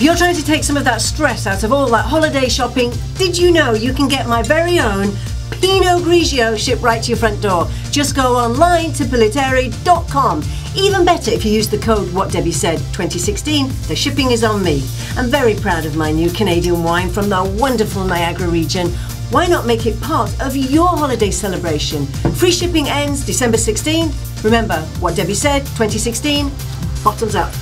If you're trying to take some of that stress out of all that holiday shopping, did you know you can get my very own Pinot Grigio shipped right to your front door? Just go online to pillitteri.com. Even better if you use the code What Debbie Said 2016. The shipping is on me. I'm very proud of my new Canadian wine from the wonderful Niagara region. Why not make it part of your holiday celebration? Free shipping ends December 16. Remember, What Debbie Said 2016. Bottoms up.